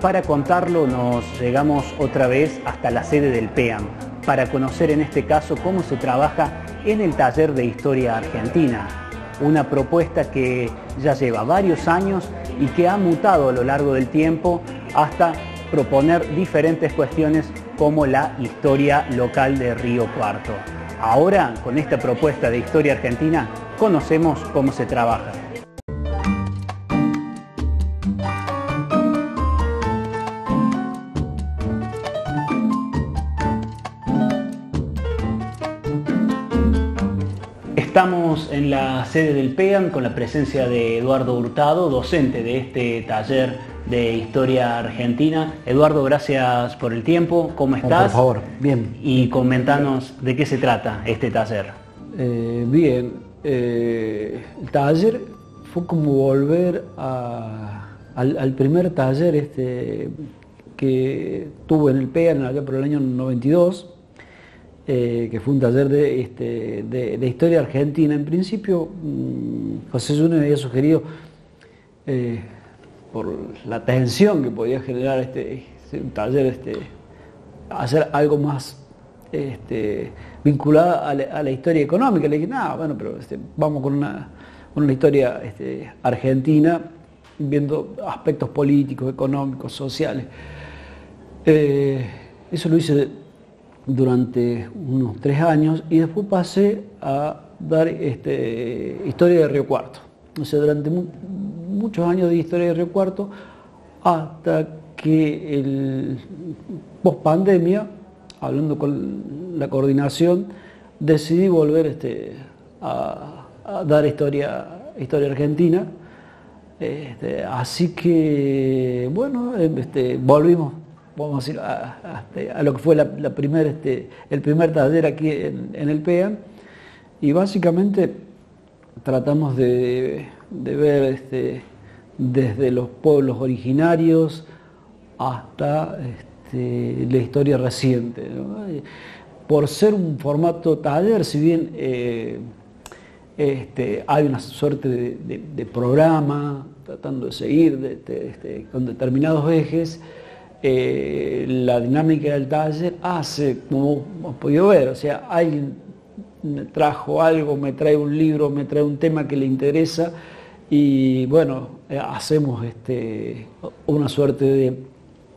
para contarlo nos llegamos otra vez hasta la sede del PEAM, para conocer en este caso cómo se trabaja en el taller de historia argentina, una propuesta que ya lleva varios años y que ha mutado a lo largo del tiempo hasta proponer diferentes cuestiones como la historia local de Río Cuarto. Ahora, con esta propuesta de historia argentina, conocemos cómo se trabaja. Estamos en la sede del PEAM con la presencia de Eduardo Hurtado, docente de este taller de Historia Argentina. Eduardo, gracias por el tiempo. ¿Cómo estás? por favor, bien. Y comentanos de qué se trata este taller. Eh, bien, eh, el taller fue como volver al, primer taller este, que tuve en el PEAM allá por el año 92 eh, que fue un taller de, este, historia argentina. En principio, mm, José Junior había sugerido, eh, por la tensión que podía generar este, este, taller, este, hacer algo más este, vinculado a la, historia económica. Le dije, no, bueno, pero este, vamos con una, una historia este, argentina, viendo aspectos políticos, económicos, sociales. Eh, eso lo hice durante unos tres años y después pasé a dar este, historia de Río Cuarto. O sea, durante muchos años de historia de Río Cuarto hasta que el post pandemia, hablando con la coordinación, decidí volver este, a, dar historia, historia argentina. Este, así que, bueno, este, volvimos vamos a decir, a, lo que fue la, este, el primer taller aquí en, el PEA. Y básicamente tratamos de, ver este, desde los pueblos originarios hasta este, la historia reciente. Por ser un formato taller, si bien eh, este, hay una suerte de, programa tratando de seguir con determinados ejes, eh, la dinámica del taller hace, como hemos podido ver, o sea, alguien trajo algo, me trae un libro, me trae un tema que le interesa y bueno, eh, hacemos este, una suerte de,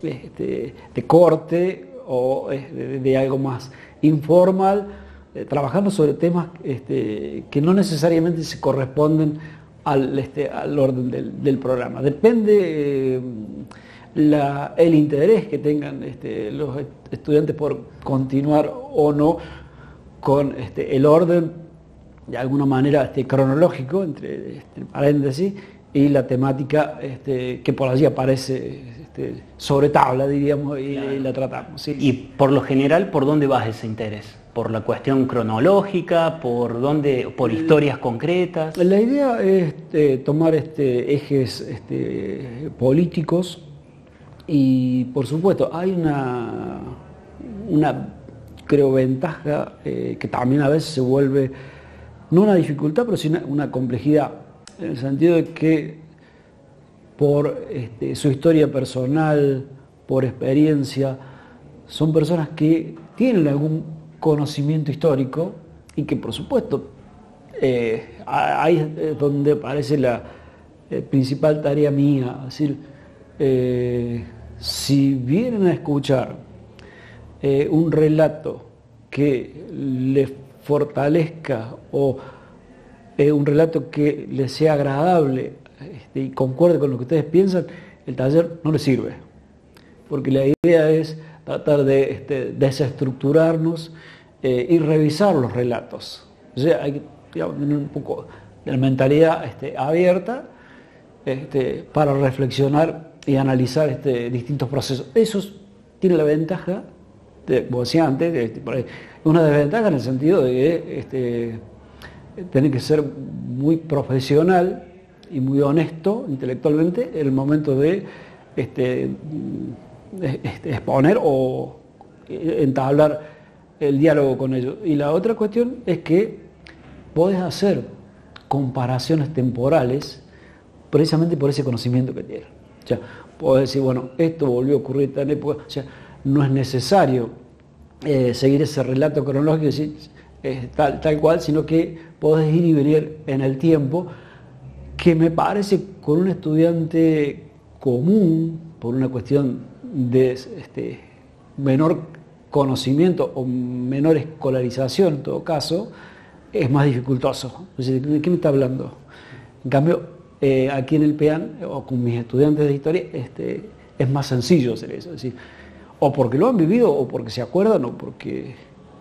este, de corte o eh, de, algo más informal, trabajando sobre temas este, que no necesariamente se corresponden al, este, al orden del programa. Depende el interés que tengan este, los estudiantes por continuar o no con este, el orden, de alguna manera este, cronológico, entre paréntesis, y la temática que por allí aparece sobre tabla, diríamos, y, la tratamos. Y por lo general, ¿por dónde vas ese interés? ¿Por la cuestión cronológica? ¿Por dónde? ¿Por historias concretas? La idea es tomar ejes políticos y por supuesto, hay una, creo, ventaja eh, que también a veces se vuelve, no una dificultad, pero sí una, complejidad, en el sentido de que por este, su historia personal, por experiencia, son personas que tienen algún conocimiento histórico y que por supuesto eh, ahí es donde aparece la eh, principal tarea mía, decir, eh, si vienen a escuchar eh, un relato que les fortalezca o eh, un relato que les sea agradable este, y concuerde con lo que ustedes piensan, el taller no les sirve. Porque la idea es tratar de este, desestructurarnos y revisar los relatos. O sea, hay que tener un poco de mentalidad este, abierta para reflexionar y analizar este, distintos procesos. Eso tiene la ventaja, como decía antes, este, una desventaja en el sentido de este, tiene que ser muy profesional y muy honesto intelectualmente en el momento de este, este, exponer o entablar el diálogo con ellos. Y la otra cuestión es que podés hacer comparaciones temporales precisamente por ese conocimiento que tienes podés decir, bueno, esto volvió a ocurrir en tal época. O sea, no es necesario eh, seguir ese relato cronológico tal, tal cual, sino que podés ir y venir en el tiempo, que me parece con un estudiante común, por una cuestión de este, menor conocimiento o menor escolarización en todo caso, es más dificultoso. ¿De qué me está hablando? En cambio, eh, aquí en el PEAN o con mis estudiantes de historia este, es más sencillo hacer eso. Es decir, o porque lo han vivido o porque se acuerdan o porque,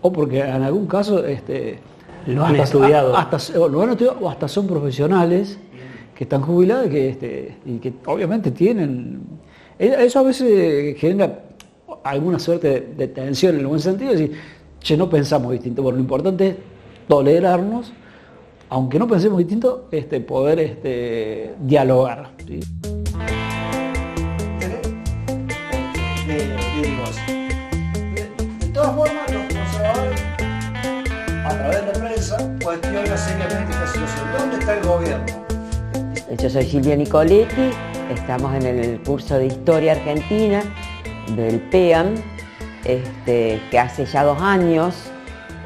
o porque en algún caso este, lo han estudiado. Hasta, lo han estudiado o hasta son profesionales que están jubilados que, este, y que obviamente tienen... Eso a veces genera alguna suerte de, tensión en el buen sentido, es decir, che, no pensamos distinto, bueno, lo importante es tolerarnos, aunque no pensemos distinto, este, poder este, dialogar. De todas formas, los conservadores, a través de la prensa, cuestionan seriamente esta situación. ¿Dónde está el gobierno? Yo soy Silvia Nicoletti, estamos en el curso de Historia Argentina del PEAM, este, que hace ya dos años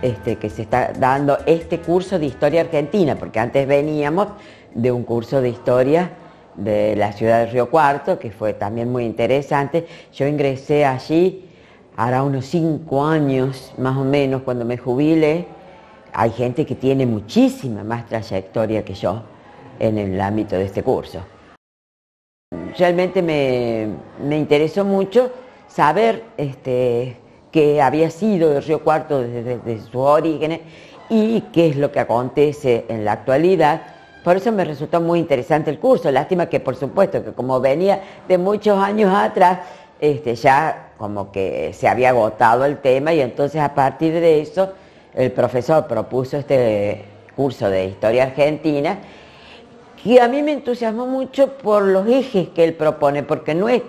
este, que se está dando este curso de Historia Argentina, porque antes veníamos de un curso de Historia de la ciudad de Río Cuarto, que fue también muy interesante. Yo ingresé allí, hará unos cinco años más o menos, cuando me jubilé. Hay gente que tiene muchísima más trayectoria que yo en el ámbito de este curso. Realmente me, interesó mucho saber este, qué había sido el Río Cuarto desde, desde sus orígenes y qué es lo que acontece en la actualidad por eso me resultó muy interesante el curso. Lástima que, por supuesto, que como venía de muchos años atrás, este, ya como que se había agotado el tema y entonces a partir de eso el profesor propuso este curso de historia argentina que a mí me entusiasmó mucho por los ejes que él propone, porque no es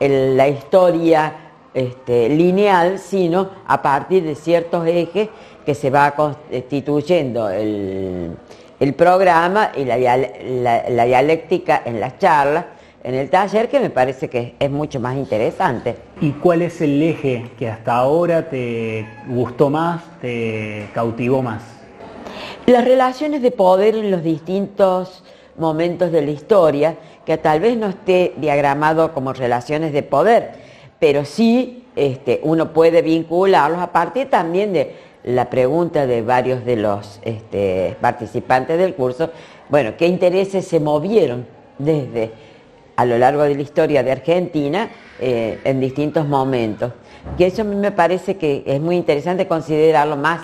la historia este, lineal, sino a partir de ciertos ejes que se va constituyendo el, el programa y la, dialéctica en las charlas, en el taller, que me parece que es mucho más interesante. ¿Y cuál es el eje que hasta ahora te gustó más, te cautivó más? Las relaciones de poder en los distintos momentos de la historia, que tal vez no esté diagramado como relaciones de poder, pero sí este, uno puede vincularlos a partir también de la pregunta de varios de los este, participantes del curso, bueno, ¿qué intereses se movieron desde a lo largo de la historia de Argentina eh, en distintos momentos? Que eso a mí me parece que es muy interesante considerarlo más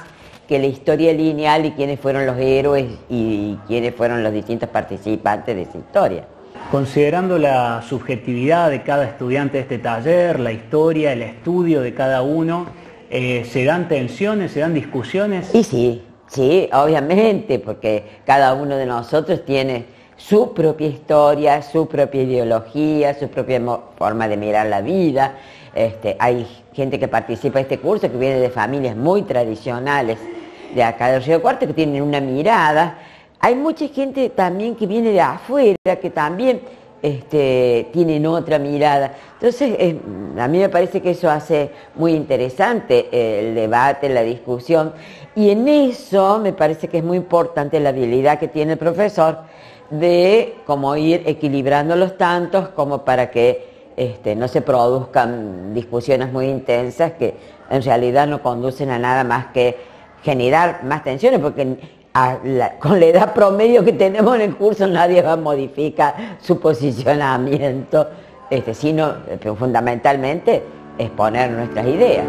que la historia lineal y quiénes fueron los héroes y quiénes fueron los distintos participantes de esa historia. Considerando la subjetividad de cada estudiante de este taller, la historia, el estudio de cada uno, eh, ¿Se dan tensiones, se dan discusiones? Y sí, sí, obviamente, porque cada uno de nosotros tiene su propia historia, su propia ideología, su propia forma de mirar la vida. Este, hay gente que participa en este curso que viene de familias muy tradicionales de acá del Río Cuarto que tienen una mirada. Hay mucha gente también que viene de afuera que también este, tienen otra mirada. Entonces, a mí me parece que eso hace muy interesante el debate, la discusión, y en eso me parece que es muy importante la habilidad que tiene el profesor de cómo ir equilibrando los tantos como para que este, no se produzcan discusiones muy intensas que en realidad no conducen a nada más que generar más tensiones, porque con la edad promedio que tenemos en el curso nadie va a modificar su posicionamiento, este, sino fundamentalmente exponer nuestras ideas.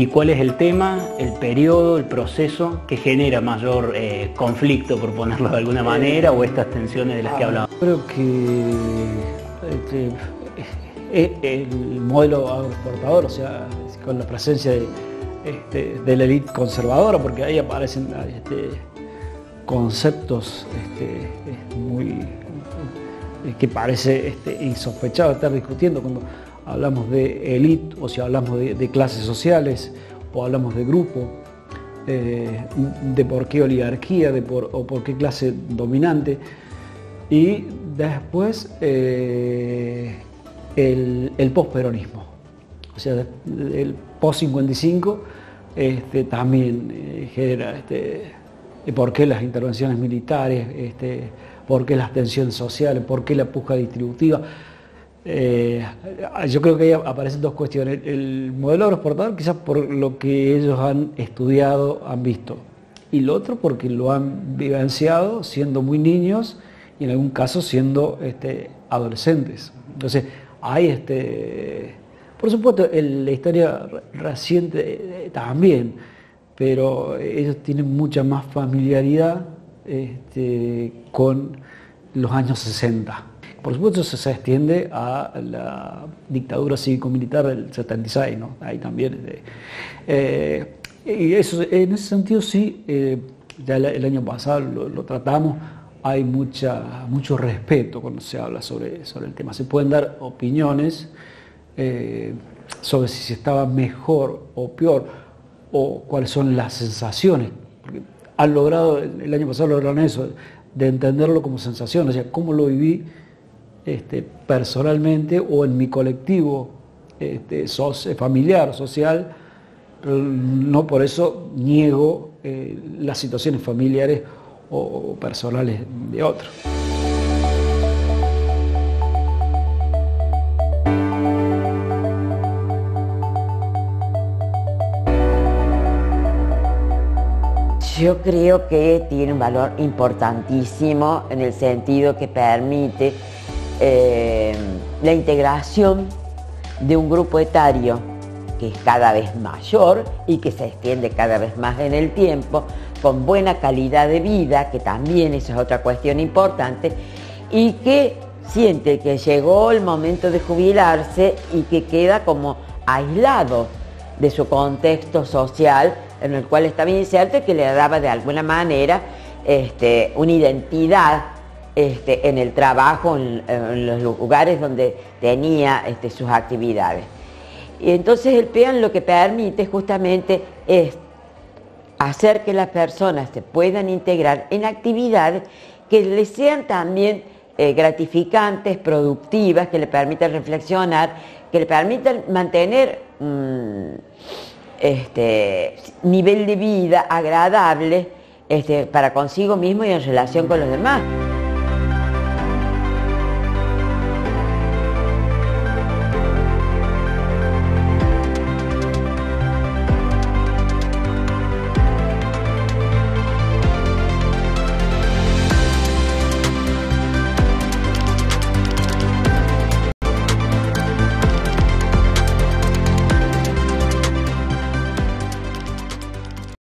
¿Y cuál es el tema, el periodo, el proceso que genera mayor eh, conflicto, por ponerlo de alguna manera, o estas tensiones de las que hablaba? Creo que este, el modelo agroexportador, o sea, con la presencia de, este, la élite conservadora, porque ahí aparecen este, conceptos este, muy eh, que parece este, insospechado estar discutiendo cuando hablamos de élite o si hablamos de, clases sociales o hablamos de grupo. eh, de por qué oligarquía, de por, o por qué clase dominante. Y después eh, el, el posperonismo. O sea, el post-55 este, también eh, genera este, por qué las intervenciones militares, este, por qué las tensiones sociales, por qué la puja distributiva. Eh, yo creo que ahí aparecen dos cuestiones. El modelo agroexportador quizás por lo que ellos han estudiado, han visto. Y lo otro porque lo han vivenciado siendo muy niños y en algún caso siendo este, adolescentes. Entonces, hay este, por supuesto, la historia reciente eh, también, pero ellos tienen mucha más familiaridad este, con los años 60. Por supuesto, se extiende a la dictadura cívico-militar del 76, ¿no? Ahí también. Este, eh, y eso, en ese sentido sí, eh, ya el año pasado lo, tratamos, hay mucha, mucho respeto cuando se habla sobre, sobre el tema. Se pueden dar opiniones eh, sobre si se estaba mejor o peor o cuáles son las sensaciones. Porque han logrado, el año pasado lograron eso, de entenderlo como sensación, o sea, cómo lo viví este, personalmente o en mi colectivo este, familiar, social, no por eso niego eh, las situaciones familiares o personales de otros. Yo creo que tiene un valor importantísimo en el sentido que permite eh, la integración de un grupo etario que es cada vez mayor y que se extiende cada vez más en el tiempo, con buena calidad de vida, que también esa es otra cuestión importante, y que siente que llegó el momento de jubilarse y que queda como aislado de su contexto social en el cual estaba inserto y que le daba de alguna manera este, una identidad este, en el trabajo, en, los lugares donde tenía este, sus actividades. Y entonces el PEAN lo que permite justamente es hacer que las personas se puedan integrar en actividades que les sean también eh, gratificantes, productivas, que le permitan reflexionar, que le permitan mantener este, nivel de vida agradable este, para consigo mismo y en relación con los demás.